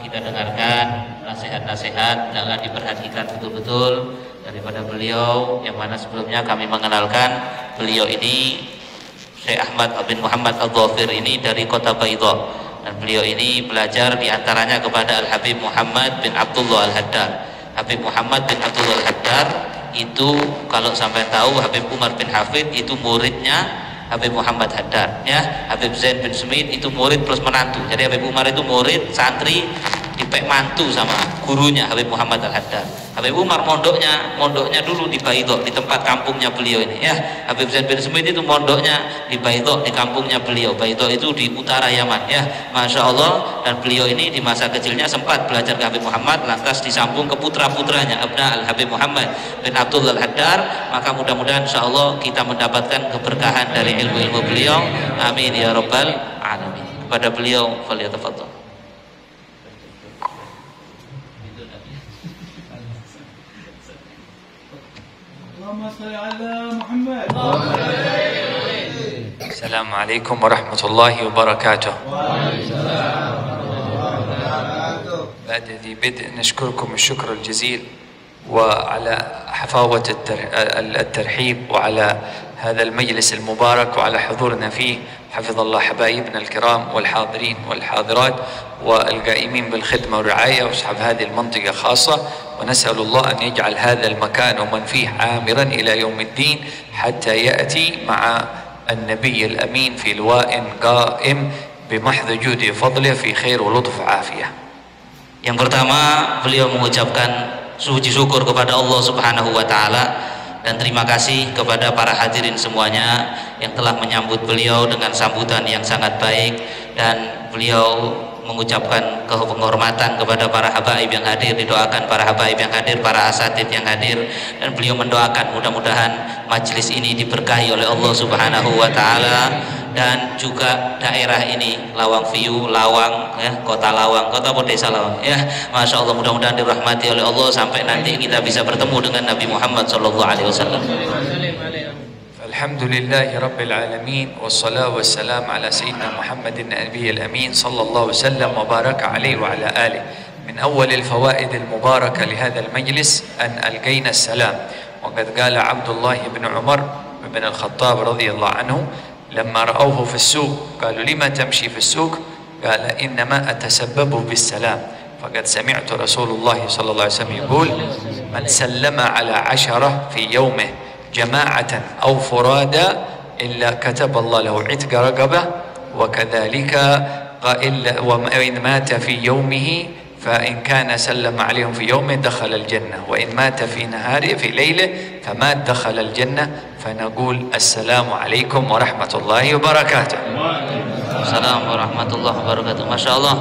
kita dengarkan nasihat-nasihat jangan diperhatikan betul-betul daripada beliau. Yang mana sebelumnya kami mengenalkan beliau ini Syekh Ahmad bin Muhammad Al-Dhafir ini dari kota Baidha. Dan beliau ini belajar di antaranya kepada Al-Habib Muhammad bin Abdullah Al-Haddar Habib Muhammad bin Abdullah Al-Haddar itu kalau sampai tahu Habib Umar bin Hafid itu muridnya Habib Muhammad Haddad ya. Habib Zain bin Smith itu murid plus menantu. Jadi Habib Umar itu murid santri dipek mantu sama gurunya Habib Muhammad Al Haddad Habib Umar mondoknya mondoknya dulu di Baidok di tempat kampungnya beliau ini. Ya Habib Zain bin Smith itu mondoknya di Baidok di kampungnya beliau. Baidok itu di utara Yaman ya. Masya Allah dan beliau ini di masa kecilnya sempat belajar ke Habib Muhammad lantas disambung ke putra putranya Abna Al Habib Muhammad bin Abdul Al Haddar maka mudah-mudahan Insya Allah kita mendapatkan keberkahan dari ilmu-ilmu beliau. Amin ya rabbal alamin. Kepada beliau faliyatafadhal اللهم صل على محمد. السلام عليكم ورحمة الله وبركاته. بعد ذي بدء نشكركم الشكر الجزيل وعلى حفاوة التر- الترحيب وعلى هذا المجلس المبارك وعلى حضورنا فيه. حفظ الله حبايبنا الكرام والحاضرين والحاضرات والقائمين بالخدمة والرعاية وأصحاب هذه المنطقة خاصة. ونسأل الله أن يجعل هذا المكان ومن فيه عامرا إلى يوم الدين حتى يأتي مع النبي الأمين في لواء قائم بمحض جود فضله في خير ولطف عافية Yang pertama, beliau mengucapkan suci syukur kepada Allah Subhanahu wa taala dan terima kasih kepada para hadirin semuanya yang telah menyambut beliau dengan sambutan yang sangat baik dan beliau mengucapkan penghormatan kepada para habaib yang hadir didoakan para habaib yang hadir para asatid yang hadir dan beliau mendoakan mudah-mudahan majelis ini diberkahi oleh Allah Subhanahu wa taala dan juga daerah ini Lawang View, Lawang ya, kota Lawang, kota apa Lawang ya. Masya Allah mudah-mudahan dirahmati oleh Allah sampai nanti kita bisa bertemu dengan Nabi Muhammad wasallam. الحمد لله رب العالمين والصلاة والسلام على سيدنا محمد النبي الأمين صلى الله وسلم وبارك عليه وعلى آله. من أول الفوائد المباركة لهذا المجلس أن ألقينا السلام. وقد قال عبد الله بن عمر بن الخطاب رضي الله عنه لما رأوه في السوق قالوا لما تمشي في السوق؟ قال إنما أتسبب بالسلام. فقد سمعت رسول الله صلى الله عليه وسلم يقول من سلم على عشرة في يومه. جماعة أو فرادا إلا كتب الله له. عتق رقبة. وكذلك وإن مات في يومه فإن كان سلم عليهم في يومه دخل الجنة. وإن مات في نهاره في ليله فمات دخل الجنة. فنقول السلام عليكم ورحمة الله وبركاته. Assalamualaikum warahmatullahi wabarakatuh. Masya Allah.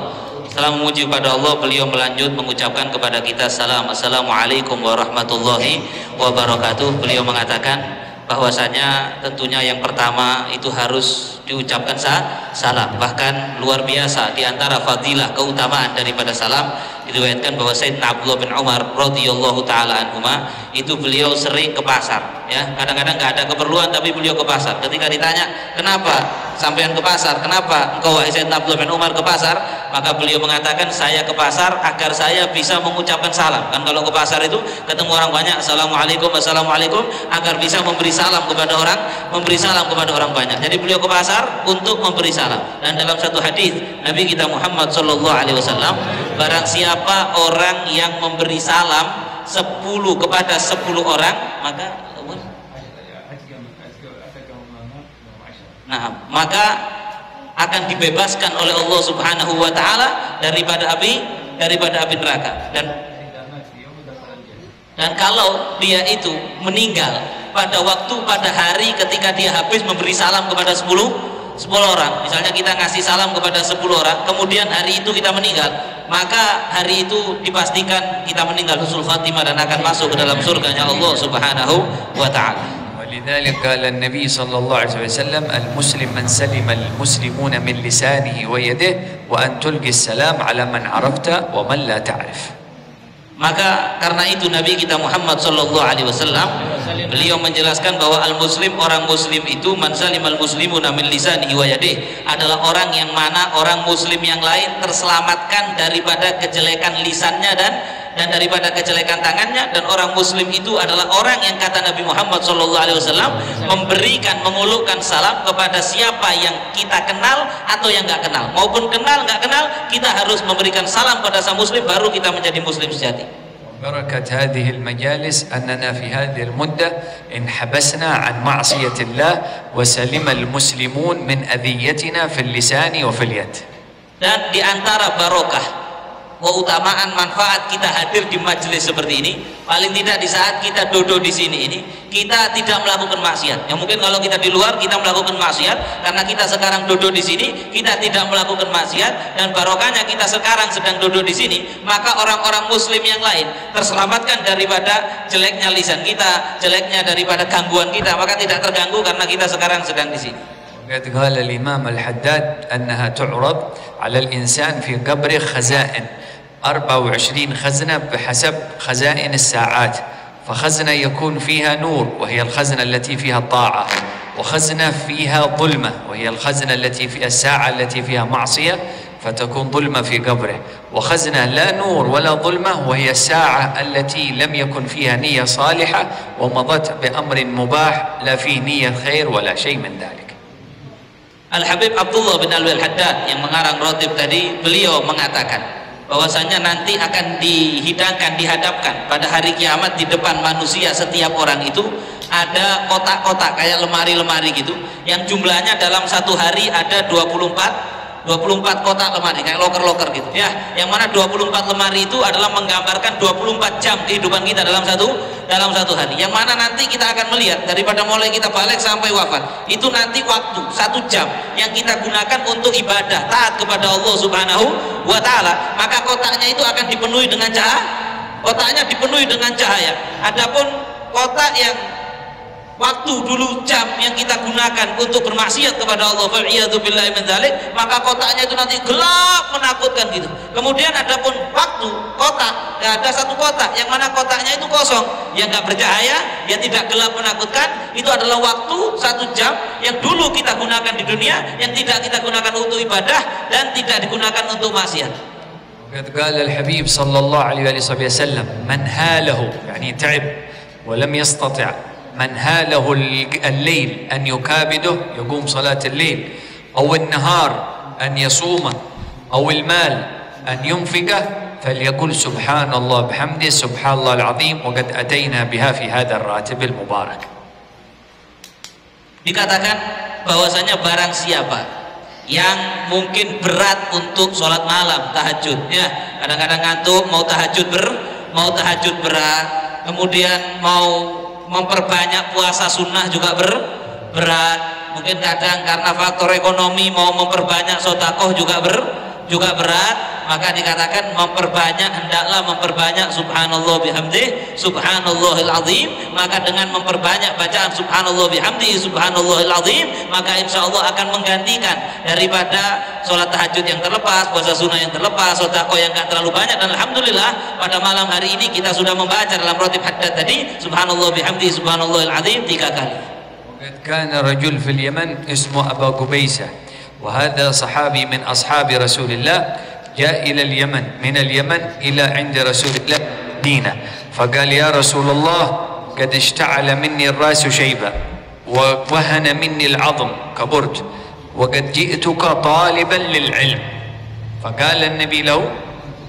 Setelah memuji pada Allah, beliau melanjut mengucapkan kepada kita salam. Assalamualaikum warahmatullahi wabarakatuh. Beliau mengatakan bahwasanya tentunya yang pertama itu harus diucapkan sah, salam. Bahkan luar biasa di antara fadilah keutamaan daripada salam diriwayatkan bahwa Sayyidina Abdullah bin Umar radhiyallahu taala anhuma itu beliau sering ke pasar ya. Kadang-kadang nggak ada keperluan tapi beliau ke pasar. Ketika ditanya kenapa sampean ke pasar? Kenapa engkau wahai Sayyidina Abdullah bin Umar ke pasar? Maka beliau mengatakan saya ke pasar agar saya bisa mengucapkan salam. Kan kalau ke pasar itu ketemu orang banyak assalamualaikum assalamualaikum agar bisa memberi salam kepada orang memberi salam kepada orang banyak. Jadi beliau ke pasar untuk memberi salam. Dan dalam satu hadis Nabi kita Muhammad Shallallahu Alaihi Wasallam barang siapa orang yang memberi salam 10 kepada 10 orang maka Nah, maka akan dibebaskan oleh Allah Subhanahu wa taala daripada api daripada api neraka. Dan dan kalau dia itu meninggal pada waktu pada hari ketika dia habis memberi salam kepada 10 10 orang. Misalnya kita ngasih salam kepada 10 orang kemudian hari itu kita meninggal maka hari itu dipastikan kita meninggal husnul khatimah dan akan masuk ke dalam surganya Allah Subhanahu wa taala ولذلك قال النبي صلى الله عليه وسلم المسلم من سلم المسلمون من لسانه ويده وأن تلقي السلام على من عرفت ومن لا تعرف maka karena itu Nabi kita Muhammad sallallahu alaihi wasallam beliau menjelaskan bahwa al muslim orang muslim itu man salimal muslimuna min lisanihi wa yadihi adalah orang yang mana orang muslim yang lain terselamatkan daripada kejelekan lisannya dan dan daripada kejelekan tangannya dan orang muslim itu adalah orang yang kata Nabi Muhammad SAW memberikan mengulurkan salam kepada siapa yang kita kenal atau yang nggak kenal maupun kenal nggak kenal kita harus memberikan salam pada sang muslim baru kita menjadi muslim sejati بركة هذه المجالس أننا في هذه المدة انحبسنا عن معصية الله وسلم المسلمون من أذيتنا في اللسان وفي اليد dan di antara barokah keutamaan manfaat kita hadir di majelis seperti ini paling tidak di saat kita duduk di sini ini kita tidak melakukan maksiat. Yang mungkin kalau kita di luar kita melakukan maksiat. Karena kita sekarang duduk di sini kita tidak melakukan maksiat. Dan barokahnya kita sekarang sedang duduk di sini maka orang-orang muslim yang lain terselamatkan daripada jeleknya lisan kita jeleknya daripada gangguan kita maka tidak terganggu karena kita sekarang sedang di sini وقد قال الإمام الحداد أنها تعرض على الإنسان في قبره خزائن 24 خزنة بحسب خزائن الساعات فخزنة يكون فيها نور وهي الخزنة التي فيها الطاعة وخزنة فيها ظلمة وهي الخزنة التي فيها الساعة التي فيها معصية فتكون ظلمة في قبره وخزنة لا نور ولا ظلمة وهي الساعة التي لم يكن فيها نية صالحة ومضت بأمر مباح لا فيه نية خير ولا شيء من ذلك. Al-Habib Abdullah bin Alwi Al-Haddad yang mengarang rotib tadi beliau mengatakan bahwasanya nanti akan dihidangkan dihadapkan pada hari kiamat di depan manusia setiap orang itu. Ada kotak-kotak kayak lemari-lemari gitu yang jumlahnya dalam satu hari ada 24 24 kotak lemari kayak loker-loker gitu. Ya yang mana 24 lemari itu adalah menggambarkan 24 jam kehidupan kita dalam satu dalam satu hari. Yang mana nanti kita akan melihat daripada mulai kita balik sampai wafat itu nanti waktu satu jam yang kita gunakan untuk ibadah taat kepada Allah subhanahu wa ta'ala maka kotaknya itu akan dipenuhi dengan cahaya. Kotaknya dipenuhi dengan cahaya. Adapun kotak yang waktu dulu jam yang kita gunakan untuk bermaksiat kepada Allah billahi min dzalik maka kotaknya itu nanti gelap menakutkan gitu kemudian adapun waktu kotak ya ada satu kotak yang mana kotaknya itu kosong yang nggak bercahaya yang tidak gelap menakutkan itu adalah waktu satu jam yang dulu kita gunakan di dunia yang tidak kita gunakan untuk ibadah dan tidak digunakan untuk maksiat وقد قال الحبيب صلى الله عليه وسلم من هاله يعني تعب ولم يستطع من هاله الليل أن يكابده يقوم صلاة الليل أو النهار أن يصومه أو المال أن ينفقه فليقل سبحان الله بحمده سبحان الله العظيم وقد أتينا بها في هذا الراتب المبارك dikatakan bahwasanya barang siapa yang mungkin berat untuk sholat malam tahajud ya kadang-kadang ngantuk mau tahajud ber mau tahajud berat kemudian mau memperbanyak puasa sunnah juga ber, berat. Mungkin kadang karena faktor ekonomi mau memperbanyak sotakoh juga ber, juga berat maka dikatakan memperbanyak hendaklah memperbanyak subhanallah bihamdi subhanallahil azim maka dengan memperbanyak bacaan subhanallah bihamdi subhanallahil azim maka insya Allah akan menggantikan daripada sholat tahajud yang terlepas puasa sunnah yang terlepas sodako yang gak terlalu banyak dan Alhamdulillah pada malam hari ini kita sudah membaca dalam rotib haddad tadi subhanallah bihamdi subhanallahil azim tiga kali كان رجل في اليمن اسمه أبا قبيسة وهذا صحابي من أصحاب رسول الله جاء إلى اليمن من اليمن إلى عند رسول الله دينة فقال يا رسول الله قد اشتعل مني الرأس شيبة ووهن مني العظم كبرت وقد جئتك طالبا للعلم. فقال النبي له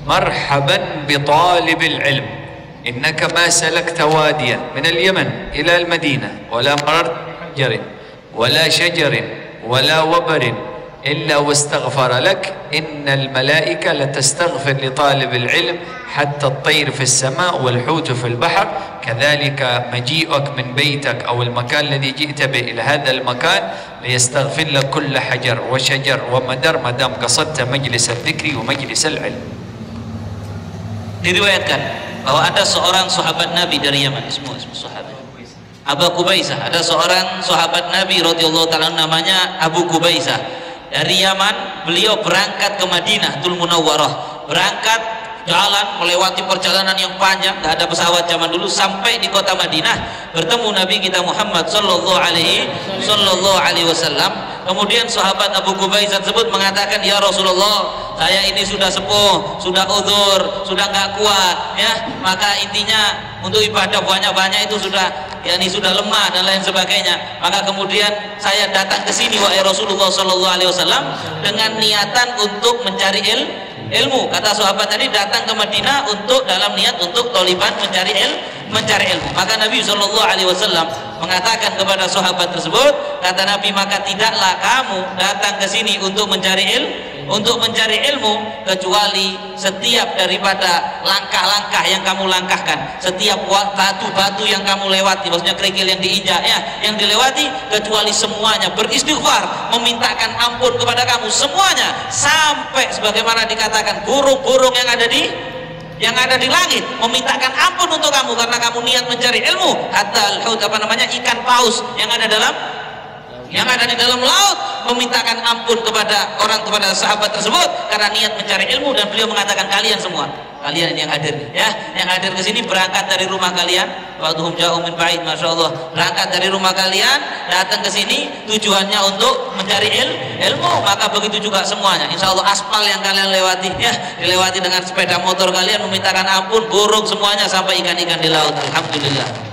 مرحبا بطالب العلم إنك ما سلكت واديا من اليمن إلى المدينة ولا مررت شجر ولا شجر ولا وبر إلا واستغفر لك إن الملائكة لتستغفر لطالب العلم حتى الطير في السماء والحوت في البحر. كذلك مجيئك من بيتك أو المكان الذي جئت به إلى هذا المكان ليستغفر لك كل حجر وشجر ومدر ما دام قصدت مجلس الذكر ومجلس العلم. Diriwayatkan bahwa ada seorang sahabat Nabi dari Yaman. Semua semua sahabat. Abu Kubaisah ada seorang sahabat Nabi radhiyallahu taala namanya Abu Kubaisah dari Yaman beliau berangkat ke Madinah Tul Munawwarah. Berangkat jalan melewati perjalanan yang panjang nggak ada pesawat zaman dulu sampai di kota Madinah bertemu Nabi kita Muhammad sallallahu alaihi sallallahu alaihi wasallam kemudian sahabat Abu Qubaisah tersebut mengatakan ya Rasulullah saya ini sudah sepuh sudah udur sudah nggak kuat ya. Maka intinya untuk ibadah banyak-banyak itu sudah yakni sudah lemah dan lain sebagainya. Maka kemudian saya datang ke sini wahai Rasulullah sallallahu alaihi wasallam dengan niatan untuk mencari il, ilmu. Kata sahabat tadi datang ke Madinah untuk dalam niat untuk toliban mencari il, mencari ilmu. Maka Nabi sallallahu alaihi wasallam mengatakan kepada sahabat tersebut kata Nabi maka tidaklah kamu datang ke sini untuk mencari ilmu untuk mencari ilmu kecuali setiap daripada langkah-langkah yang kamu langkahkan. Setiap batu-batu yang kamu lewati maksudnya kerikil yang diinjak ya yang dilewati kecuali semuanya. Beristighfar memintakan ampun kepada kamu semuanya. Sampai sebagaimana dikatakan burung-burung yang ada di yang ada di langit memintakan ampun untuk kamu karena kamu niat mencari ilmu. Hatta apa namanya ikan paus yang ada dalam yang ada di dalam laut memintakan ampun kepada orang kepada sahabat tersebut karena niat mencari ilmu dan beliau mengatakan kalian semua kalian yang hadir ya yang hadir ke sini berangkat dari rumah kalian. Waktu jauh min ba'id Masya Allah. Berangkat dari rumah kalian datang ke sini tujuannya untuk mencari il, ilmu. Maka begitu juga semuanya. Insya Allah aspal yang kalian lewati ya dilewati dengan sepeda motor kalian memintakan ampun burung semuanya sampai ikan-ikan di laut. Alhamdulillah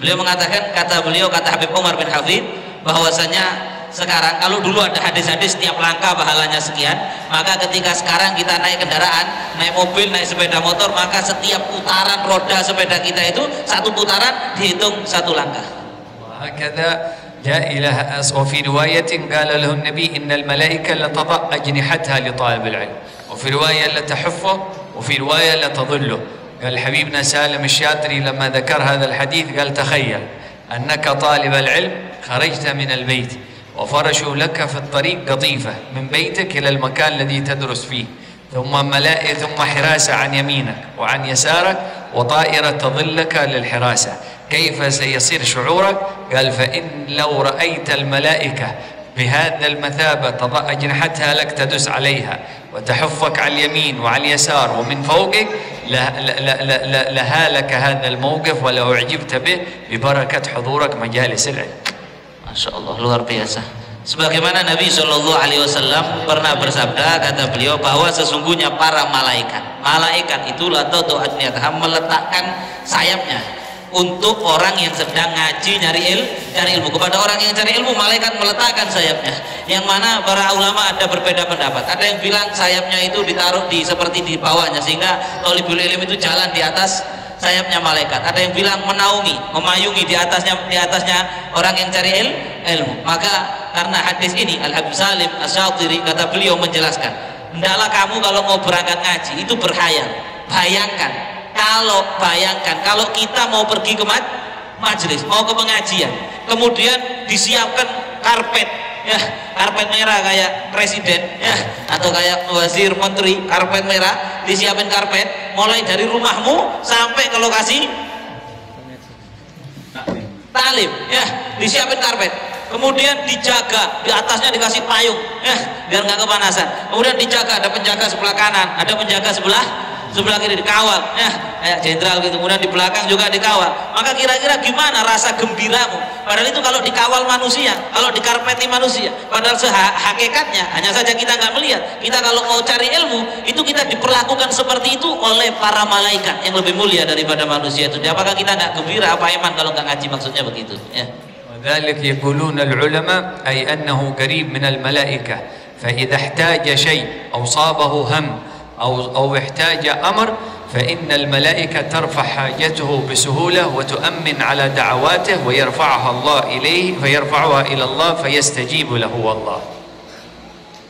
Beliau mengatakan kata beliau kata Habib Umar bin Hafid bahwasanya sekarang kalau dulu ada hadis-hadis setiap langkah pahalanya sekian maka ketika sekarang kita naik kendaraan naik mobil naik sepeda motor maka setiap putaran roda sepeda kita itu satu putaran dihitung satu langkah وهكذا جاء إلى وفي رواية قال له النبي إن الملائكة لتضع أجنحتها لطالب العلم وفي رواية لتحفه وفي رواية لتظله قال حبيبنا سالم الشاطري لما ذكر هذا الحديث قال تخيل أنك طالب العلم خرجت من البيت وفرشوا لك في الطريق قطيفة من بيتك إلى المكان الذي تدرس فيه ثم ملائكة ثم حراسة عن يمينك وعن يسارك وطائرة تظلك للحراسة. كيف سيصير شعورك؟ قال فإن لو رأيت الملائكة بهذا المثابة تضع أجنحتها لك تدس عليها وتحفك على اليمين وعلى اليسار ومن فوقك له- ل- ل- ل- ل- لهالك هذا الموقف ولو أعجبت به ببركة حضورك مجالس العلم Masya Allah luar biasa sebagaimana Nabi Shallallahu Alaihi Wasallam pernah bersabda kata beliau bahwa sesungguhnya para malaikat malaikat itulah atau meletakkan sayapnya untuk orang yang sedang ngaji nyari il, cari ilmu. Kepada orang yang cari ilmu malaikat meletakkan sayapnya. Yang mana para ulama ada berbeda pendapat. Ada yang bilang sayapnya itu ditaruh di seperti di bawahnya sehingga tolibul ilm itu jalan di atas sayapnya malaikat. Ada yang bilang menaungi memayungi di atasnya di atasnya orang yang cari il, ilmu. Maka karena hadis ini Al Habib Salim Asyatiri kata beliau menjelaskan hendaklah kamu kalau mau berangkat ngaji itu berhayal. Bayangkan kalau bayangkan kalau kita mau pergi ke maj- majelis mau ke pengajian kemudian disiapkan karpet ya karpet merah kayak presiden ya atau kayak wazir menteri karpet merah disiapin karpet mulai dari rumahmu sampai ke lokasi talim ya disiapin karpet. Kemudian dijaga di atasnya dikasih payung ya biar nggak kepanasan. Kemudian dijaga ada penjaga sebelah kanan ada penjaga sebelah sebelah kiri dikawal ya kayak jenderal gitu kemudian di belakang juga dikawal maka kira-kira gimana rasa gembiramu padahal itu kalau dikawal manusia kalau dikarpeti manusia padahal sehakikatnya hanya saja kita nggak melihat kita kalau mau cari ilmu itu kita diperlakukan seperti itu oleh para malaikat yang lebih mulia daripada manusia itu apakah kita nggak gembira apa iman kalau nggak ngaji maksudnya begitu ya وذلك يقولون العلماء أي أنه قريب من الملائكة فإذا احتاج شيء أو صابه هم أو, أو احتاج أمر فإن الملائكة ترفع حاجته بسهولة وتؤمن على دعواته ويرفعها الله إليه فيرفعها إلى الله فيستجيب له الله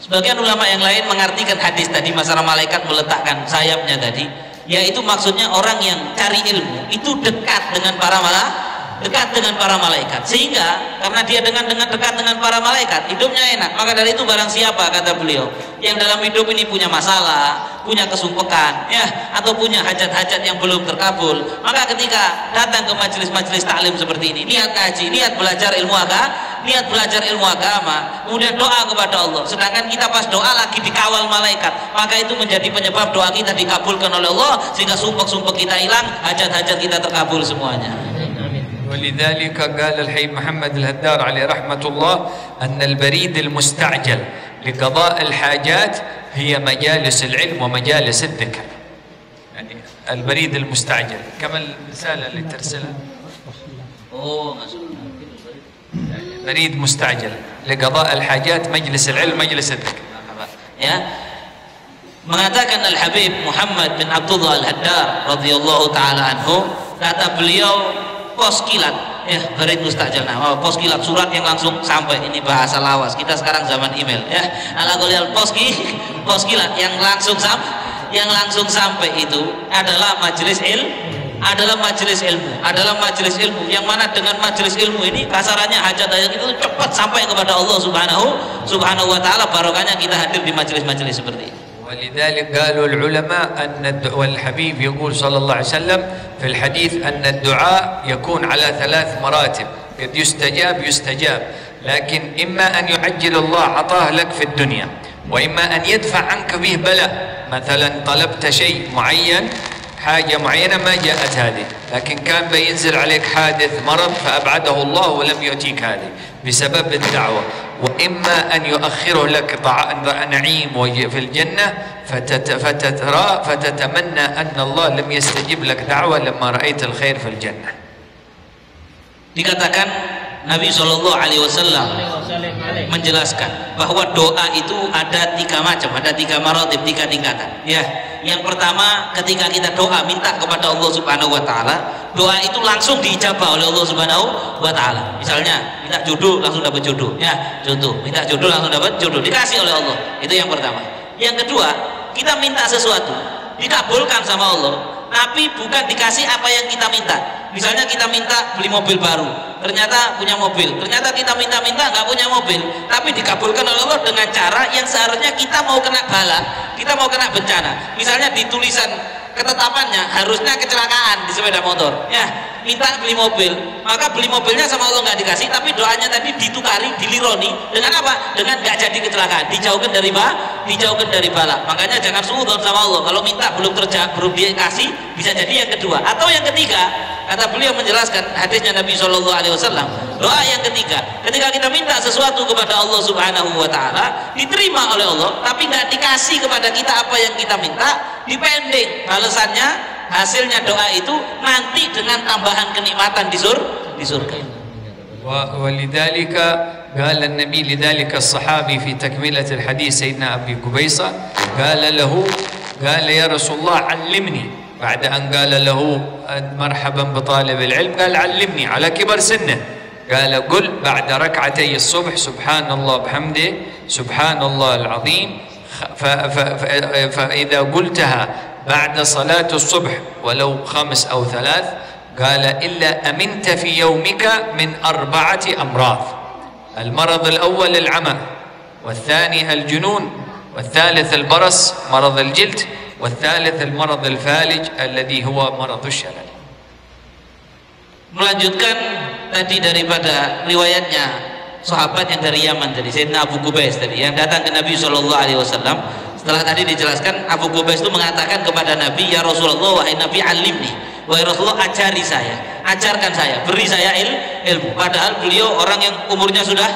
Sebagian ulama yang lain mengartikan hadis tadi masalah malaikat meletakkan sayapnya tadi, yaitu maksudnya orang yang cari ilmu itu dekat dengan para malaikat, dekat dengan para malaikat. Sehingga karena dia dengan dengan dekat dengan para malaikat, hidupnya enak. Maka dari itu barang siapa kata beliau yang dalam hidup ini punya masalah, punya kesumpekan ya atau punya hajat-hajat yang belum terkabul maka ketika datang ke majelis-majelis taklim seperti ini niat kaji niat belajar ilmu agama niat belajar ilmu agama kemudian doa kepada Allah sedangkan kita pas doa lagi dikawal malaikat maka itu menjadi penyebab doa kita dikabulkan oleh Allah sehingga sumpek-sumpek kita hilang hajat-hajat kita terkabul semuanya ولذلك قال الحي محمد الهدار عليه رحمة الله أن البريد المستعجل لقضاء الحاجات هي مجالس العلم ومجالس الذكر. يعني البريد المستعجل. كما الرسالة اللي ترسلها؟ masuk بريد مستعجل لقضاء الحاجات مجلس العلم مجلس الذكر. ya mengatakan Al Habib Muhammad bin Abdullah Al Haddar radhiyallahu taala anhu kata beliau pos kilat ya berit mustajal nah oh, pos kilat surat yang langsung sampai ini bahasa lawas. Kita sekarang zaman email ya. Ala golil pos pos kilat yang langsung sampai yang langsung sampai itu adalah majelis il adalah majelis ilmu adalah majelis ilmu. Yang mana dengan majelis ilmu ini kasarannya hajat-hajat itu cepat sampai kepada Allah subhanahu subhanahu wa ta'ala. Barokahnya kita hadir di majelis-majelis seperti ini ولذلك قالوا العلماء أن الد- والحبيب يقول صلى الله عليه وسلم في الحديث أن الدعاء يكون على ثلاث مراتب. قد يستجاب يستجاب. لكن إما أن يعجل الله عطاه لك في الدنيا وإما أن يدفع عنك به بلاء مثلا طلبت شيء معين حاجة معينة ما جاءت هذه. لكن كان بينزل عليك حادث مرض فأبعده الله ولم يؤتيك هذه بسبب الدعوة. وإما أن يؤخره لك نعيم في الجنة فتتمنى أن الله لم يستجب لك دعوة لما رأيت الخير في الجنة. Dikatakan Nabi Shallallahu Alaihi Wasallam menjelaskan bahwa doa itu ada tiga macam, ada tiga marotib, tiga tingkatan. Ya, yang pertama ketika kita doa minta kepada Allah Subhanahu Wa Taala, doa itu langsung diijabah oleh Allah Subhanahu Wa Taala. Misalnya minta jodoh langsung dapat jodoh, ya jodoh, minta jodoh langsung dapat jodoh, dikasih oleh Allah. Itu yang pertama. Yang kedua, kita minta sesuatu dikabulkan sama Allah, tapi bukan dikasih apa yang kita minta. Misalnya kita minta beli mobil baru, ternyata punya mobil. Ternyata kita minta-minta nggak punya mobil, tapi dikabulkan oleh Allah dengan cara yang seharusnya kita mau kena bala, kita mau kena bencana. Misalnya di tulisan ketetapannya harusnya kecelakaan di sepeda motor. Ya, minta beli mobil, maka beli mobilnya sama Allah nggak dikasih, tapi doanya tadi ditukari, dilironi dengan apa? Dengan nggak jadi kecelakaan, dijauhkan dari ba, dijauhkan dari bala. Makanya jangan suudzon sama Allah. Kalau minta belum terjadi, belum dikasih, bisa jadi yang kedua atau yang ketiga Kata beliau menjelaskan hadisnya Nabi Shallallahu Alaihi Wasallam. Doa yang ketiga, ketika kita minta sesuatu kepada Allah Subhanahu Wa Taala, diterima oleh Allah, tapi nggak dikasih kepada kita apa yang kita minta, dipending balasannya hasilnya doa itu nanti dengan tambahan kenikmatan di sur di surga. و- ولذلك قال النبي لذلك الصحابي في تكملة الحديث سيدنا أبي قبيصة قال له قال يا رسول الله علمني بعد أن قال له مرحبا بطالب العلم قال علمني على كبر سنه. قال قل بعد ركعتي الصبح سبحان الله بحمده سبحان الله العظيم. فإذا قلتها بعد صلاة الصبح ولو خمس أو ثلاث قال إلا أمنت في يومك من أربعة أمراض. المرض الأول العمى والثاني الجنون والثالث البرص مرض الجلد والثالث المرض الفالج الذي هو مرض الشلل Melanjutkan tadi daripada riwayatnya sahabat yang dari Yaman tadi Sayyidina Abu Qubais tadi yang datang ke Nabi Shallallahu Alaihi Wasallam setelah tadi dijelaskan Abu Qubais itu mengatakan kepada Nabi ya Rasulullah wahai Nabi alimni wahai Rasulullah ajari saya ajarkan saya beri saya il, ilmu padahal beliau orang yang umurnya sudah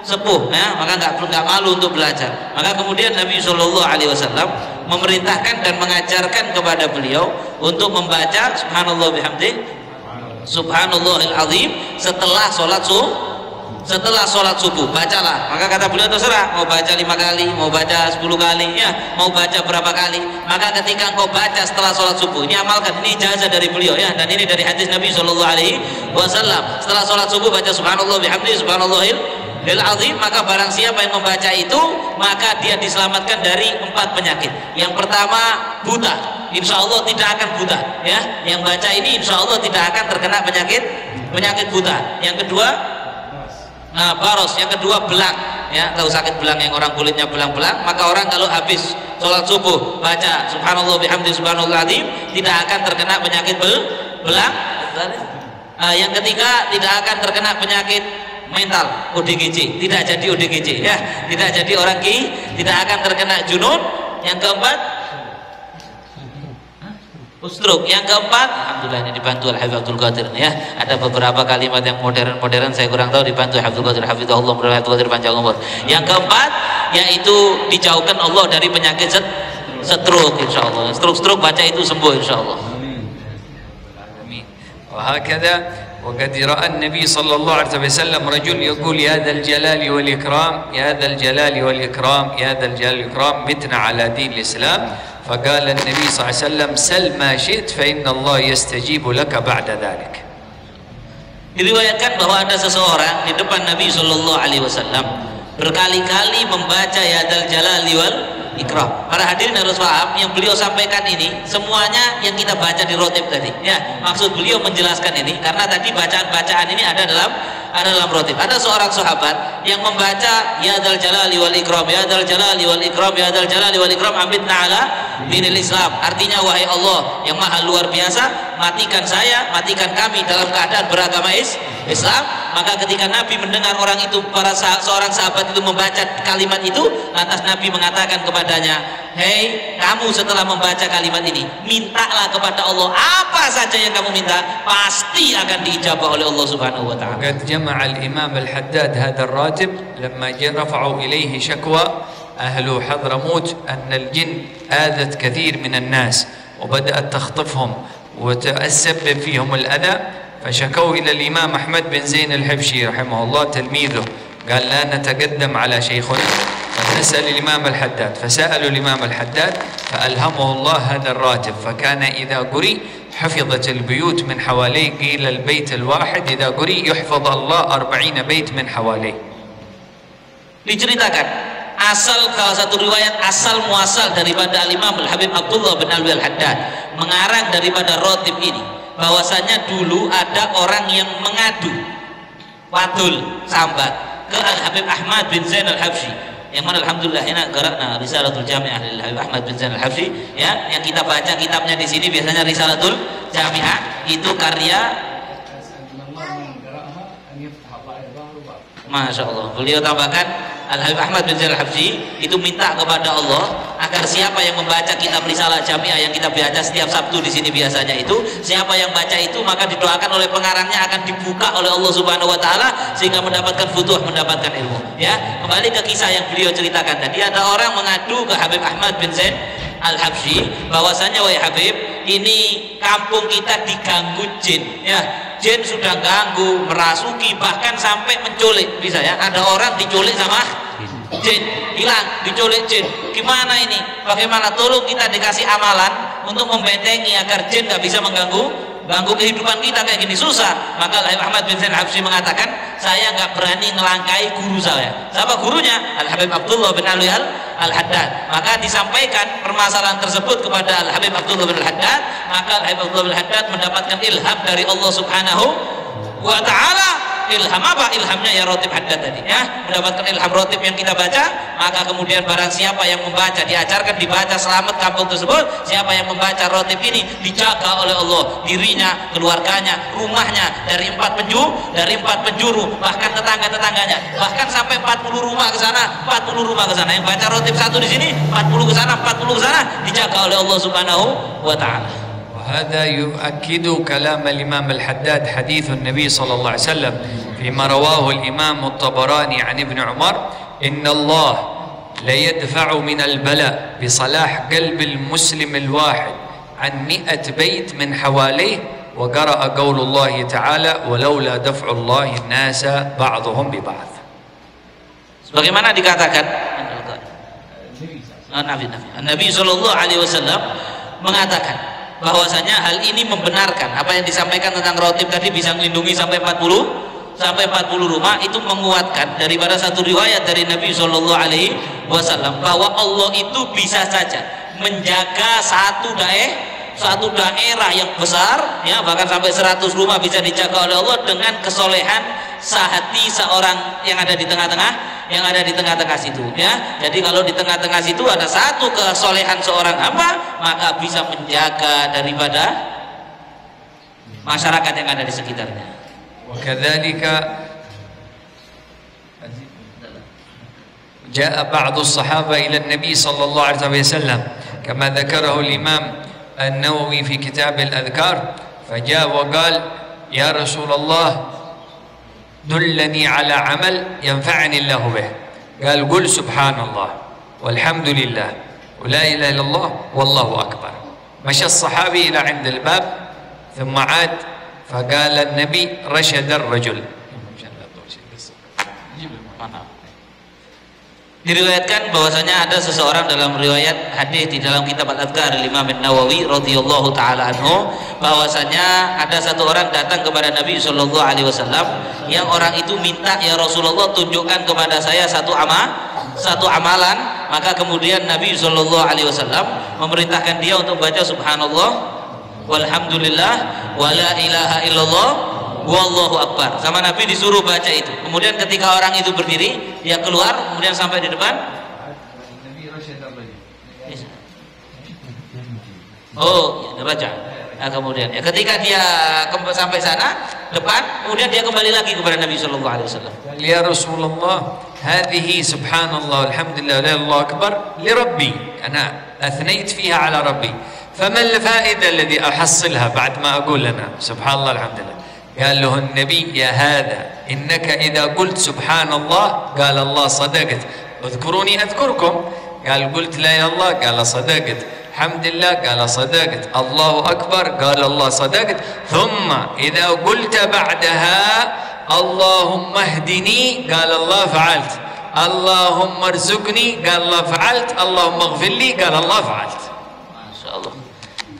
sepuh ya maka nggak nggak malu untuk belajar maka kemudian Nabi Shallallahu Alaihi Wasallam memerintahkan dan mengajarkan kepada beliau untuk membaca Subhanallah bihamdi Subhanallahil azim setelah sholat subuh setelah sholat subuh. Bacalah. Maka kata beliau terserah mau baca lima kali mau baca sepuluh kali ya mau baca berapa kali. Maka ketika engkau baca setelah sholat subuh ini amalkan ini ijazah dari beliau ya dan ini dari hadis Nabi Shallallahu Alaihi Wasallam. Setelah sholat subuh baca Subhanallah bihamdi Subhanallahil Lil azim maka barang siapa yang membaca itu maka dia diselamatkan dari empat penyakit. Yang pertama buta, insya Allah tidak akan buta. Ya, yang baca ini insya Allah tidak akan terkena penyakit penyakit buta. Yang kedua nah, baros, yang kedua belak, ya tahu sakit belang yang orang kulitnya belang-belang maka orang kalau habis sholat subuh baca subhanallah bihamdi subhanallah azim tidak akan terkena penyakit bel belang uh, yang ketiga tidak akan terkena penyakit mental ODGJ tidak jadi ODGJ ya. Tidak jadi orang ki tidak akan terkena junun yang keempat Ustruk. Yang keempat Alhamdulillah ini dibantu oleh Abdul Qadir ya. Ada beberapa kalimat yang modern-modern saya kurang tahu dibantu Abdul Qadir. Hafizahullah Mudah Habib Qadir panjang umur. Yang keempat yaitu dijauhkan Allah dari penyakit set Insya Allah, stroke-stroke baca itu sembuh insyaallah. Amin. Wa وقد رأى النبي صلى الله عليه وسلم رجل يقول يا ذا الجلال والإكرام يا ذا الجلال والإكرام يا ذا الجلال والإكرام متنا على دين الإسلام. فقال النبي صلى الله عليه وسلم سل ما شئت فإن الله يستجيب لك بعد ذلك. Diriwayatkan bahwa ada seseorang di depan Nabi Shallallahu Alaihi Wasallam berkali-kali membaca ya dal jalali wal ikram. Para hadirin harus paham yang beliau sampaikan ini semuanya yang kita baca di rotib tadi. Ya, maksud beliau menjelaskan ini karena tadi bacaan-bacaan ini ada dalam ada dalam rotib. Ada seorang sahabat yang membaca ya dal jalali wal ikram, ya dal jalali wal ikram, ya dal jalali wal ikram amitna ala dinil Islam. Artinya wahai Allah yang maha luar biasa, matikan saya, matikan kami dalam keadaan beragama Islam. Maka ketika Nabi mendengar orang itu para sah seorang sahabat itu membaca kalimat itu, lantas Nabi mengatakan kepadanya, "Hei, kamu setelah membaca kalimat ini, mintalah kepada Allah apa saja yang kamu minta, pasti akan diijabah oleh Allah Subhanahu wa taala." قد جمع الإمام الحداد هذا الراتب لما رفعوا إليه شكوى أهل حضرموت أن الجن آذت كثير من الناس وبدأت تخطفهم وتسبب فيهم الأذى فشكوا إلى الإمام أحمد بن زين الحبشي رحمه الله تلميذه قال لا نتقدم على شيخنا فنسأل الإمام الحداد فسألوا الإمام الحداد فألهمه الله هذا الراتب فكان إذا قري حفظت البيوت من حواليه قيل البيت الواحد إذا قري يحفظ الله أربعين بيت من حواليه diceritakan asal salah satu riwayat asal muasal daripada Al-Imam Al-Habib Abdullah bin Alwi Al-Haddad mengarang daripada rotib ini bahwasanya dulu ada orang yang mengadu wadul sambat ke Al-Habib Ahmad bin Zain Al-Habsyi yang mana alhamdulillah ini gerakna Risalatul Jami'ah lil Habib Ahmad bin Zain Al-Habsyi ya. Yang kita baca kitabnya di sini biasanya Risalatul Jami'ah. Itu karya Masya Allah. Beliau tambahkan Al Habib Ahmad bin Zain Al Habsyi itu minta kepada Allah agar siapa yang membaca kitab Risalah Jamiah yang kita baca setiap Sabtu di sini biasanya itu siapa yang baca itu maka didoakan oleh pengarangnya akan dibuka oleh Allah Subhanahu Wa Taala sehingga mendapatkan futuh mendapatkan ilmu. Ya kembali ke kisah yang beliau ceritakan tadi. Ada orang mengadu ke Habib Ahmad bin Zain Al Habsyi bahwasanya wahai Habib ini kampung kita diganggu jin. Ya jin sudah ganggu, merasuki, bahkan sampai menculik bisa ya. Ada orang diculik sama jin, hilang, diculik jin. Gimana ini? Bagaimana? Tolong kita dikasih amalan untuk membentengi agar jin nggak bisa mengganggu ganggu kehidupan kita kayak gini susah. Maka Ahmad bin Zain Habsyi mengatakan saya nggak berani ngelangkai guru saya. Siapa gurunya? Al Habib Abdullah bin Ali Al Al Haddad maka disampaikan permasalahan tersebut kepada Al Habib Abdullah bin Al Haddad maka Al Habib Abdullah bin Al Haddad mendapatkan ilham dari Allah Subhanahu wa taala ilham apa? Ilhamnya ya rotib haddad tadi ya. Mendapatkan ilham rotib yang kita baca maka kemudian barang siapa yang membaca diajarkan dibaca selamat kampung tersebut siapa yang membaca rotib ini dijaga oleh Allah. Dirinya keluarganya rumahnya dari empat penjuru dari empat penjuru bahkan tetangga-tetangganya. Bahkan sampai 40 rumah ke sana 40 rumah ke sana. Yang baca rotib satu di sini 40 ke sana 40 ke sana dijaga oleh Allah Subhanahu wa taala وهذا يؤكد كلام الإمام الحداد حديث النبي صلى الله عليه وسلم فيما رواه الإمام الطبراني عن ابن عمر إن الله ليدفع من البلاء بصلاح قلب المسلم الواحد عن مئة بيت من حواليه وقرأ قول الله تعالى ولولا دفع الله الناس بعضهم ببعض Sebagaimana dikatakan? Nabi Nabi. Nabi Shallallahu Alaihi Wasallam mengatakan bahwasanya hal ini membenarkan. Apa yang disampaikan tentang rotib tadi bisa melindungi sampai 40 sampai 40 rumah itu menguatkan daripada satu riwayat dari Nabi Shallallahu Alaihi Wasallam bahwa Allah itu bisa saja menjaga satu daerah satu daerah yang besar ya bahkan sampai 100 rumah bisa dijaga oleh Allah dengan kesolehan sehati seorang yang ada di tengah-tengah yang ada di tengah-tengah situ ya jadi kalau di tengah-tengah situ ada satu kesolehan seorang hamba maka bisa menjaga daripada masyarakat yang ada di sekitarnya وكذلك جاء بعض الصحابة إلى النبي صلى الله عليه وسلم كما ذكره الإمام النووي في كتاب الأذكار فجاء وقال يا رسول الله دلني على عمل ينفعني الله به. قال قل سبحان الله والحمد لله ولا إله إلا الله والله أكبر. مشى الصحابي إلى عند الباب ثم عاد فقال النبي رشد الرجل. Diriwayatkan bahwasanya ada seseorang dalam riwayat hadis di dalam kitab Al-Adhkar Imam Nawawi radhiyallahu taala anhu bahwasanya ada satu orang datang kepada Nabi sallallahu alaihi wasallam yang orang itu minta ya Rasulullah tunjukkan kepada saya satu amal satu amalan. Maka kemudian Nabi sallallahu alaihi wasallam memerintahkan dia untuk baca subhanallah walhamdulillah wala ilaha illallah wallahu akbar sama Nabi disuruh baca itu kemudian ketika orang itu berdiri dia keluar kemudian sampai di depan النبي رشد الرجل oh ya, baca nah, kemudian ya ketika dia kemb- sampai sana depan kemudian dia kembali lagi kepada Nabi Shallallahu Alaihi Wasallam قال يا رسول الله هذه سبحان الله الحمد لله لا إله إلا الله أكبر لربي أنا أثنيت فيها على ربي فما الفائدة الذي أحصلها بعد ما أقول أنا سبحان الله الحمد لله قال له النبي يا هذا إنك إذا قلت سبحان الله قال الله صدقت. اذكروني أذكركم. قال قلت لا إلا الله. قال صدقت. الحمد لله. قال صدقت. الله أكبر. قال الله صدقت. ثم إذا قلت بعدها اللهم اهدني. قال الله فعلت. اللهم ارزقني. قال الله فعلت. اللهم اغفر لي. قال الله فعلت.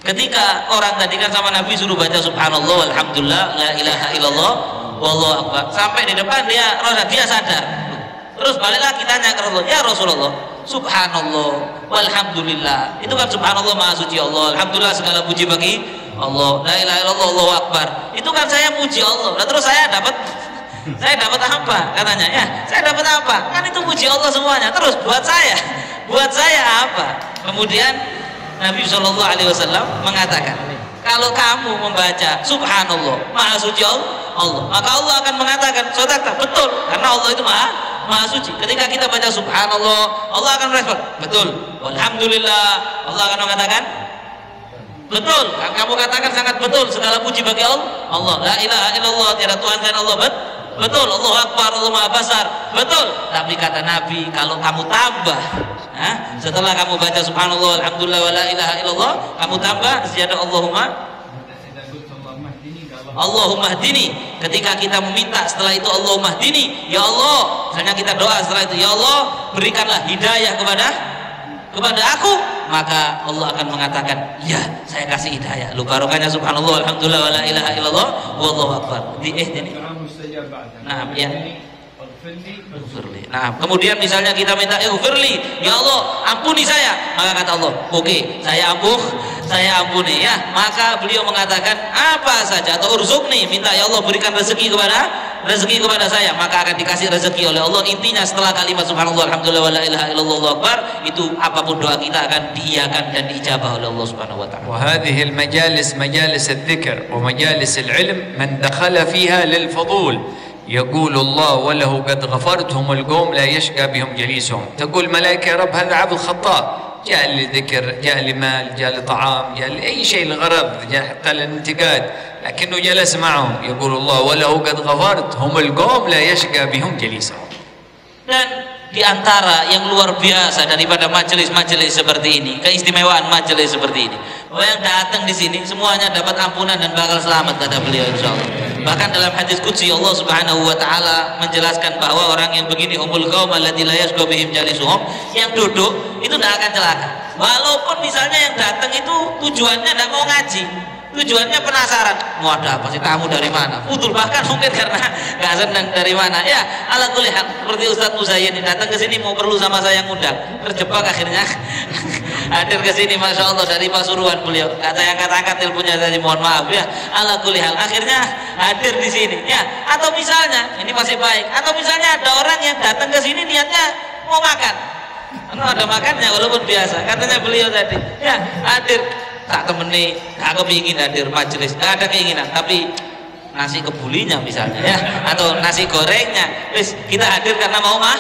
Ketika orang tadi kan sama Nabi suruh baca subhanallah alhamdulillah la ilaha illallah wallahu akbar. Sampai di depan dia dia sadar. Terus balik lagi tanya ke Rasulullah ya Rasulullah subhanallah walhamdulillah. Itu kan subhanallah maha suci Allah alhamdulillah segala puji bagi Allah. La ilaha illallah allahu akbar. Itu kan saya puji Allah. Nah, terus saya dapat saya dapat apa? Katanya ya saya dapat apa? Kan itu puji Allah semuanya. Terus buat saya buat saya apa? Kemudian Nabi Shallallahu Alaihi Wasallam mengatakan kalau kamu membaca Subhanallah Maha Suci Allah maka Allah akan mengatakan saudara betul karena Allah itu Maha Maha Suci. Ketika kita baca Subhanallah Allah akan merespon betul. Alhamdulillah Allah akan mengatakan betul. Kamu katakan sangat betul segala puji bagi Allah. Allah la ilaha illallah tiada Tuhan selain Allah. Betul betul Allah Akbar Allah Maha Besar. Betul. Tapi kata Nabi kalau kamu tambah Hah? Setelah kamu baca subhanallah, alhamdulillah, wala ilaha illallah, kamu tambah ziyadah Allahumma Allahumma dini ketika kita meminta setelah itu Allahumma dini ya Allah misalnya kita doa setelah itu ya Allah berikanlah hidayah kepada kepada aku. Maka Allah akan mengatakan ya saya kasih hidayah. Lu barokahnya subhanallah alhamdulillah wala ilaha illallah wallahu akbar. Di eh ini nah ya. Nah, kemudian misalnya kita minta ighfirli, ya Allah, ampuni saya. Maka kata Allah, "Oke, saya ampuh, saya ampuni ya." Maka beliau mengatakan, "Apa saja atau urzukni, minta ya Allah berikan rezeki kepada rezeki kepada saya, maka akan dikasih rezeki oleh Allah." Intinya setelah kalimat subhanallah alhamdulillah wa la ilaha illallah Allahu akbar, itu apapun doa kita akan diiyakan dan diijabah oleh Allah Subhanahu wa taala. وهذه المجالس مجالس الذكر ومجالس العلم من دخل فيها للفضول يقول الله وله قد غفرت هم القوم لا يشقى بهم جليسهم. تقول ملائكة يا رب هذا عبد خطاء جاء لذكر جاء لمال جاء لطعام جاء لأي شيء الغرض جاء حتى للانتقاد. لكنه جلس معهم. يقول الله وله قد غفرت هم القوم لا يشقى بهم جليسهم. Dan di antara yang luar biasa daripada majelis-majelis seperti ini, keistimewaan majelis seperti ini, bahwa yang datang di sini semuanya dapat ampunan dan bakal selamat kata beliau insya Allah. Bahkan dalam hadis qudsi Allah Subhanahu wa taala menjelaskan bahwa orang yang begini humul qaum allati la yasqa bihim jalisuhum, yang duduk itu tidak akan celaka. Walaupun misalnya yang datang itu tujuannya tidak mau ngaji, tujuannya penasaran mau ada apa sih? Tamu dari mana? Betul bahkan mungkin karena nggak senang dari mana. Ya ala kulihat seperti Ustadz Muzayyid datang ke sini mau perlu sama saya ngundang terjebak akhirnya hadir ke sini masya Allah dari Pasuruan beliau. Kata yang kata-kata ilmunya tadi mohon maaf ya. Ala kulihal akhirnya hadir di sini. Ya atau misalnya ini masih baik. Atau misalnya ada orang yang datang ke sini niatnya mau makan. Karena ada makannya walaupun biasa. Katanya beliau tadi ya hadir. Tak temeni tak kepingin hadir majelis. Nggak ada keinginan tapi nasi kebulinya misalnya ya. Atau nasi gorengnya. Wis kita hadir karena mau mah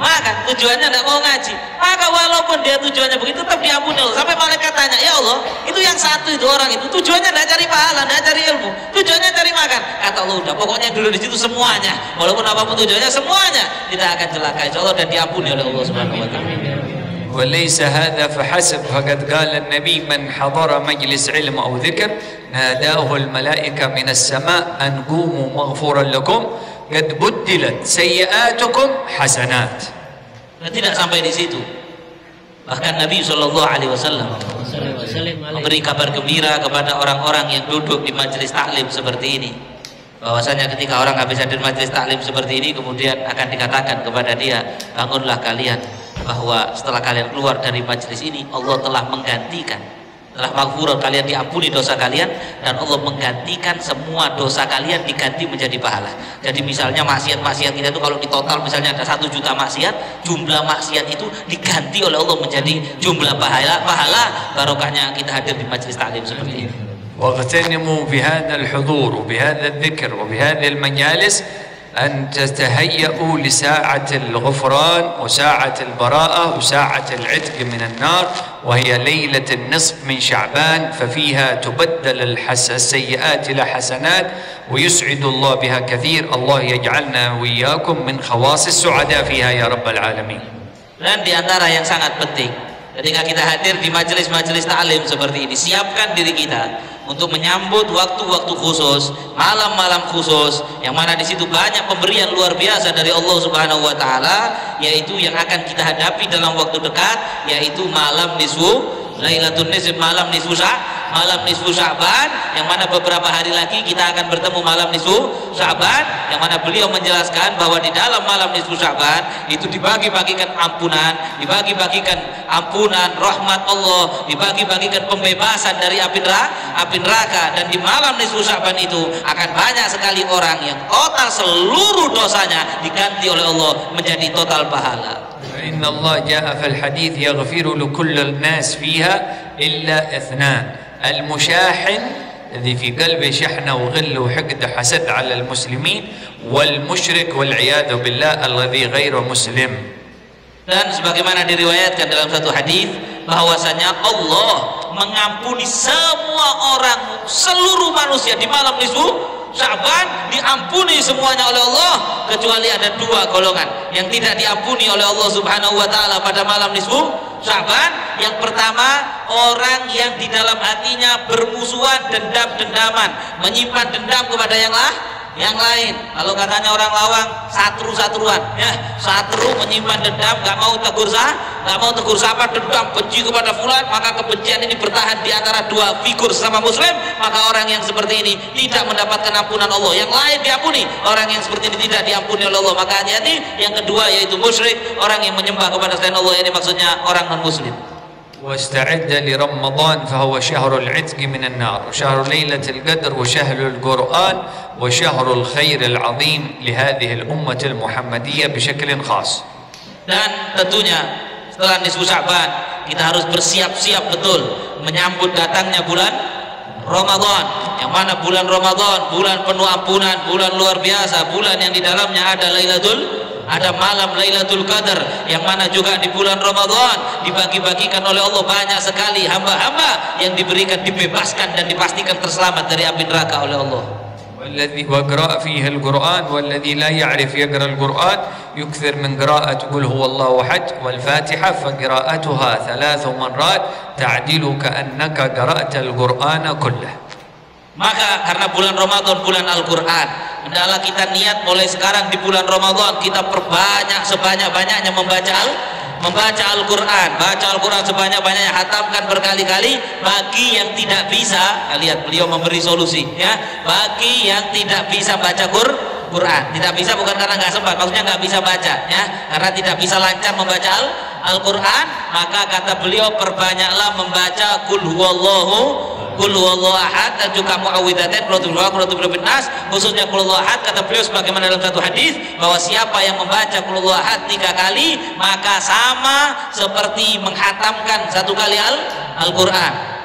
makan tujuannya tidak mau ngaji maka walaupun dia tujuannya begitu tetap diampuni Allah sampai malaikat tanya ya Allah itu yang satu itu orang itu tujuannya tidak cari pahala tidak cari ilmu tujuannya cari makan kata Allah udah pokoknya dulu di situ semuanya walaupun apapun tujuannya semuanya tidak akan celaka insya Allah dan diampuni oleh Allah subhanahu wa ta'ala وليس هذا فحسب فقد قال النبي من حضر مجلس علم أو ذكر ناداه الملائكة من السماء أن قوموا مغفورا لكم Qad buddilat sayyi'atukum hasanat. Nah, tidak sampai di situ. Bahkan Nabi Shallallahu Alaihi Wasallam memberi kabar gembira kepada orang-orang yang duduk di majelis taklim seperti ini. Bahwasanya ketika orang habis hadir majelis taklim seperti ini, kemudian akan dikatakan kepada dia, bangunlah kalian bahwa setelah kalian keluar dari majelis ini, Allah telah menggantikan telah maghfurah kalian diampuni dosa kalian dan Allah menggantikan semua dosa kalian diganti menjadi pahala jadi misalnya maksiat-maksiat kita itu kalau di total misalnya ada satu juta maksiat jumlah maksiat itu diganti oleh Allah menjadi jumlah pahala pahala barokahnya kita hadir di majelis taklim seperti ini واغتنموا بهذا الحضور وبهذا الذكر وبهذه المجالس أن تتهيئوا لساعة الغفران وساعة البراءة وساعة العتق من النار وهي ليلة النصف من شعبان ففيها تبدل الحس السيئات إلى حسنات ويسعد الله بها كثير. الله يجعلنا وإياكم من خواص السعداء فيها يا رب العالمين. Dan di antara yang sangat penting ketika kita hadir di majelis-majelis ta'lim seperti ini. Siapkan diri kita untuk menyambut waktu-waktu khusus, malam-malam khusus yang mana di situ banyak pemberian luar biasa dari Allah Subhanahu wa taala yaitu yang akan kita hadapi dalam waktu dekat yaitu malam nisfu Lailatul Nisf malam nisfu malam nisfu Sya'ban yang mana beberapa hari lagi kita akan bertemu malam nisfu Sya'ban yang mana beliau menjelaskan bahwa di dalam malam nisfu Sya'ban itu dibagi-bagikan ampunan, dibagi-bagikan ampunan rahmat Allah, dibagi-bagikan pembebasan dari api neraka, api neraka dan di malam nisfu Sya'ban itu akan banyak sekali orang yang total seluruh dosanya diganti oleh Allah menjadi total pahala. فإن الله جاء في الحديث يغفر لكل الناس فيها إلا اثنان المشاحن الذي في قلبه شحنة وغل وحقد حسد على المسلمين والمشرك والعياذ بالله الذي غير مسلم dan sebagaimana diriwayatkan dalam satu hadis bahwasanya Allah mengampuni semua orang seluruh manusia di malam nisfu Syaban diampuni semuanya oleh Allah kecuali ada dua golongan yang tidak diampuni oleh Allah Subhanahu wa taala pada malam nisfu Syaban. Yang pertama, orang yang di dalam hatinya bermusuhan, dendam-dendaman, menyimpan dendam kepada yang lah yang lain kalau katanya orang lawang satru-satruan. Ya satru menyimpan dendam gak mau tegur sah gak mau tegur sapa dendam benci kepada fulan maka kebencian ini bertahan di antara dua figur sama muslim. Maka orang yang seperti ini tidak mendapatkan ampunan Allah. Yang lain diampuni orang yang seperti ini tidak diampuni oleh Allah. Maka hati-hati. Yang kedua yaitu musyrik orang yang menyembah kepada selain Allah. Ini maksudnya orang non muslim واستعد لرمضان فهو شهر العتق من النار وشهر ليلة القدر وشهر القرآن وشهر الخير العظيم لهذه الأمة المحمدية بشكل خاص dan tentunya setelah nisfu Sya'ban kita harus bersiap-siap betul menyambut datangnya bulan Ramadan yang mana bulan Ramadan bulan penuh ampunan bulan luar biasa bulan yang di dalamnya ada Lailatul ada malam Lailatul Qadar yang mana juga di bulan Ramadan dibagi-bagikan oleh Allah banyak sekali hamba-hamba yang diberikan dibebaskan dan dipastikan terselamat dari api neraka oleh Allah. والذي وقراء فيه القرآن والذي لا يعرف يقرأ القرآن يكثر من قراءة قل هو الله أحد والفاتحة فقراءتها ثلاث مرات تعدل كأنك قرأت القرآن كله maka karena bulan Ramadan bulan Al-Quran. Hendaklah kita niat mulai sekarang di bulan Ramadan Kita perbanyak sebanyak-banyaknya membaca membaca Al-Quran. Baca Al-Quran sebanyak-banyaknya hatamkan berkali-kali. Bagi yang tidak bisa lihat beliau memberi solusi ya. Bagi yang tidak bisa baca Quran Quran. Tidak bisa bukan karena nggak sempat maksudnya nggak bisa baca ya. Karena tidak bisa lancar membaca Al-Quran maka kata beliau perbanyaklah membaca kul huwallahu kul huwallahu ahad dan juga muawwidzatain qul huwallahu nas khususnya kul huwallahu ahad kata beliau sebagaimana dalam satu hadis bahwa siapa yang membaca kul huwallahu ahad tiga kali maka sama seperti menghatamkan satu kali Al-Qur'an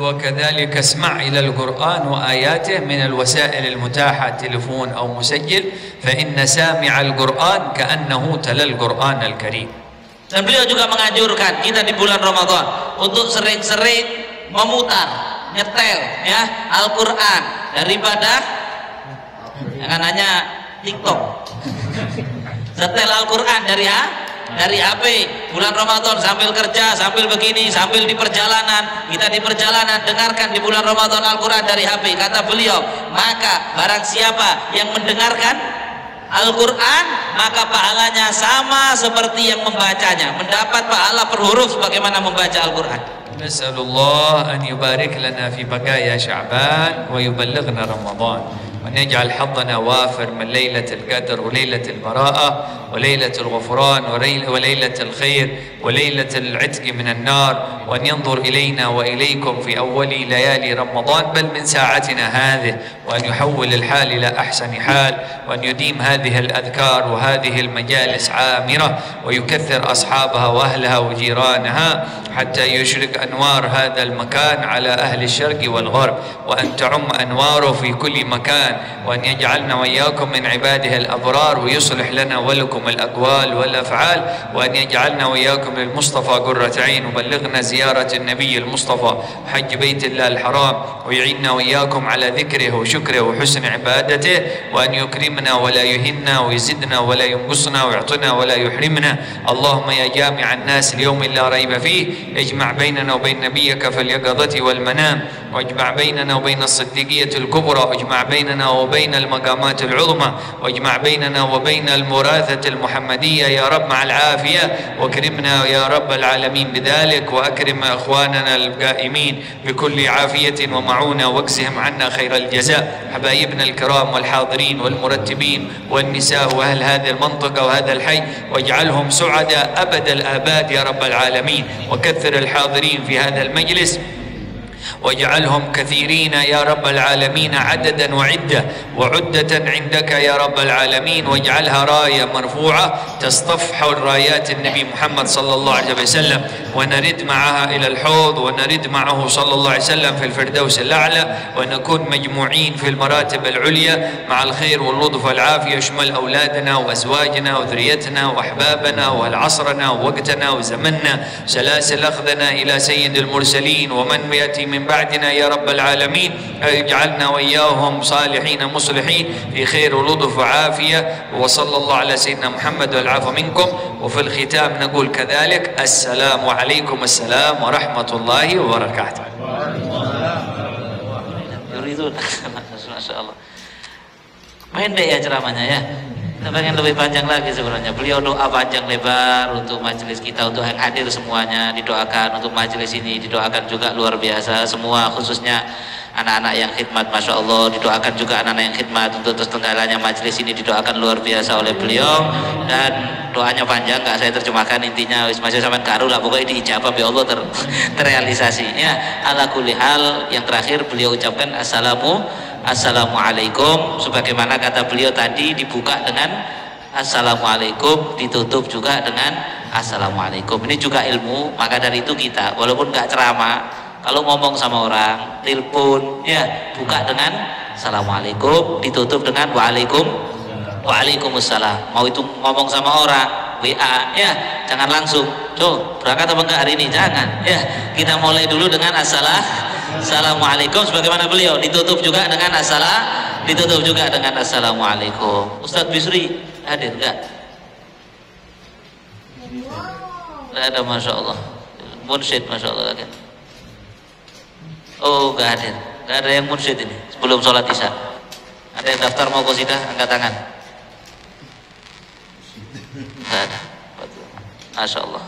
وكذلك اسمع إلى القرآن وآياته من الوسائل المتاحة تلفون أو مسجل فإن سامع القرآن كأنه تلا القرآن الكريم Dan beliau juga menganjurkan kita di bulan Ramadan untuk sering-sering memutar, nyetel ya Al-Qur'an. Daripada jangan hanya TikTok. Setel Al-Qur'an dari ha? dari HP. Bulan Ramadan sambil kerja sambil begini sambil di perjalanan. Kita di perjalanan dengarkan di bulan Ramadan Al-Quran dari HP. Kata beliau maka barang siapa yang mendengarkan Al-Quran maka pahalanya sama seperti yang membacanya. Mendapat pahala per huruf sebagaimana membaca Al-Quran نسأل الله أن يبارك لنا في بقايا شعبان ويبلغنا رمضان. وأن يجعل حظنا وافر من ليلة القدر وليلة البراءة وليلة الغفران وليلة الخير وليلة العتق من النار وأن ينظر إلينا وإليكم في أول ليالي رمضان بل من ساعتنا هذه وأن يحول الحال إلى أحسن حال وأن يديم هذه الأذكار وهذه المجالس عامرة ويكثر أصحابها وأهلها وجيرانها حتى يشرق أنوار هذا المكان على أهل الشرق والغرب وأن تعم أنواره في كل مكان وأن يجعلنا وإياكم من عباده الأبرار ويصلح لنا ولكم الأقوال والأفعال وأن يجعلنا وإياكم للمصطفى قرة عين وبلغنا زيارة النبي المصطفى حج بيت الله الحرام ويعيننا وإياكم على ذكره وشكره وحسن عبادته وأن يكرمنا ولا يهنا ويزدنا ولا ينقصنا ويعطنا ولا يحرمنا. اللهم يا جامع الناس اليوم لا ريب فيه. اجمع بيننا وبين نبيك في اليقظة والمنام. واجمع بيننا وبين الصديقية الكبرى. واجمع بيننا وبين المقامات العظمى واجمع بيننا وبين المراثة المحمدية يا رب مع العافية واكرمنا يا رب العالمين بذلك وأكرم أخواننا القائمين بكل عافية ومعونة واجزهم عنا خير الجزاء. حبايبنا الكرام والحاضرين والمرتبين والنساء وأهل هذه المنطقة وهذا الحي واجعلهم سعداء أبد الآباد يا رب العالمين وكثر الحاضرين في هذا المجلس. واجعلهم كثيرين يا رب العالمين عددا وعدة وعدة عندك يا رب العالمين. واجعلها راية مرفوعة تصطفح الرايات النبي محمد صلى الله عليه وسلم ونرد معها إلى الحوض ونرد معه صلى الله عليه وسلم في الفردوس الأعلى ونكون مجموعين في المراتب العليا مع الخير واللطف والعافية. يشمل أولادنا وأزواجنا وذريتنا وأحبابنا والعصرنا ووقتنا وزمننا. سلاسل أخذنا إلى سيد المرسلين. ومن يأتي من بعدنا يا رب العالمين. اجعلنا وإياهم صالحين مصلحين. في خير ولطف وعافية. وصلى الله على سيدنا محمد والعافى منكم. وفي الختام نقول كذلك السلام عليكم. السلام ورحمة الله وبركاته. Masya Allah pendek ya ceramahnya ya kita pengen lebih panjang lagi sebenarnya. Beliau doa panjang lebar untuk majelis kita untuk yang hadir semuanya. Didoakan untuk majelis ini didoakan juga luar biasa. Semua khususnya anak-anak yang khidmat Masya Allah didoakan juga anak-anak yang khidmat. Untuk tertenggalanya majelis ini didoakan luar biasa oleh beliau. Dan doanya panjang nggak saya terjemahkan intinya. Wis masih sampai karu lah pokoknya diijabah ya Allah ter, terrealisasi. Ya ala kulli hal yang terakhir beliau ucapkan assalamu assalamualaikum. Sebagaimana kata beliau tadi dibuka dengan assalamualaikum ditutup juga dengan assalamualaikum. Ini juga ilmu maka dari itu kita walaupun nggak ceramah kalau ngomong sama orang telepon ya buka dengan assalamualaikum ditutup dengan waalaikum waalaikumsalam. Mau itu ngomong sama orang WA ya jangan langsung. Tuh berangkat apa enggak hari ini? Jangan ya. Kita mulai dulu dengan assalam assalamualaikum sebagaimana beliau. Ditutup juga dengan assalam ditutup juga dengan assalamualaikum. Ustadz Bisri hadir enggak ada Masya Allah. Mursyid Masya Allah Oh, gak ada. Gak ada yang mursyid ini sebelum sholat isya. Ada yang daftar mau kosidah, angkat tangan. Gak ada. Masya Allah.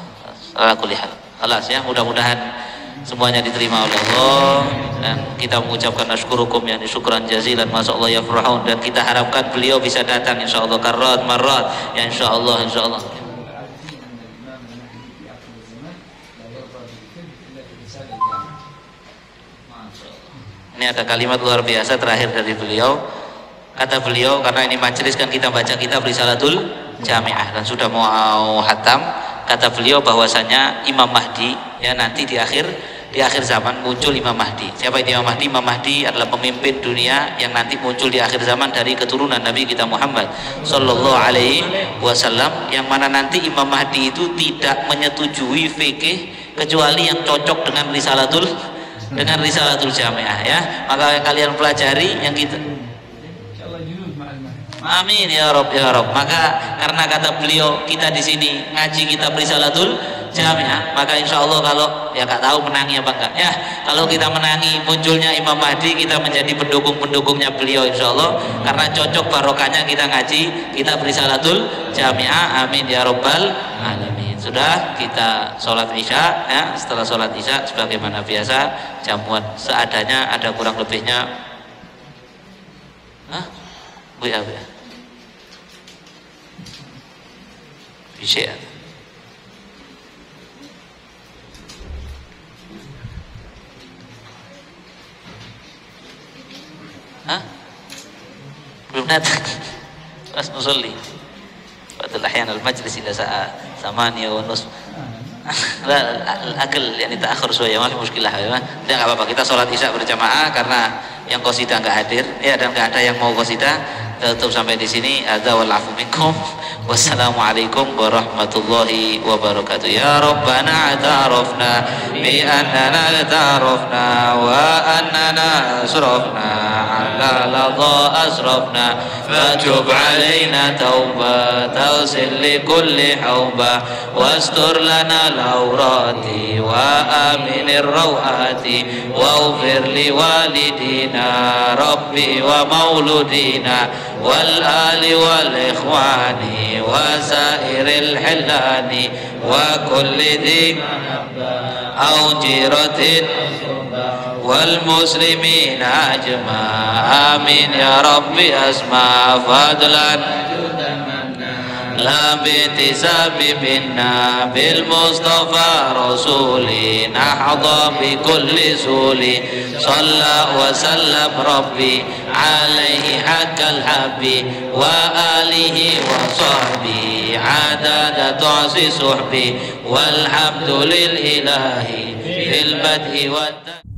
Alas ya, mudah-mudahan semuanya diterima oleh Allah dan kita mengucapkan asyukurukum ya syukran jazilan masya Allah ya furahun dan kita harapkan beliau bisa datang insya Allah karat marat ya insya Allah insya Allah Ini ada kalimat luar biasa terakhir dari beliau. Kata beliau karena ini majelis kan kita baca kitab Risalatul Jami'ah dan sudah mau hatam. Kata beliau bahwasanya Imam Mahdi ya nanti di akhir di akhir zaman muncul Imam Mahdi. Siapa itu Imam Mahdi? Imam Mahdi adalah pemimpin dunia yang nanti muncul di akhir zaman dari keturunan Nabi kita Muhammad Sallallahu Alaihi Wasallam. Yang mana nanti Imam Mahdi itu tidak menyetujui fikih kecuali yang cocok dengan risalatul dengan risalatul jamiah ya. Maka kalian pelajari yang kita Amin ya Rob ya Rob. Maka karena kata beliau kita di sini ngaji kita berisalatul jamiah, maka insya Allah kalau ya gak tahu menangi apa enggak ya. Kalau kita menangi munculnya Imam Mahdi, kita menjadi pendukung-pendukungnya beliau insya Allah. Karena cocok barokahnya kita ngaji kita berisalatul jamiah. Amin ya Robbal alamin sudah kita sholat isya ya setelah sholat isya sebagaimana biasa jamuan seadanya ada kurang lebihnya ah Bu ya, bu ya. Bisa ya? Hah? Belum datang. Pas musolli بعض الأحيان المجلس إلى ساعة ثمانية ونصف لا الأكل يعني تأخر شوية ما في مشكلة ya nggak apa-apa kita sholat isya berjamaah karena yang kosida nggak hadir. Ya dan nggak ada yang mau kosida tutup sampai di sini. Ada wal afu minkum. Wassalamualaikum warahmatullahi wabarakatuh. Ya rabbana atarafna bi annana atarafna wa annana asrafna ala ladha asrafna. Fatub alaina tauba tawsil li kulli hauba wastur lana al-awrati wa amin ar-rawati waghfir li walidina wa mauludina والآل والإخوان وسائر الحلان وكل ذي أو جيرة والمسلمين أجمع آمين يا ربي أسمع فضلا. لا بانتساب منا بالمصطفى رسولي نحظى بكل سولي صلى وسلم ربي عليه حق الحب وآله وصحبه. عدد تعصي صحبي والحمد للإله في البدء والدهر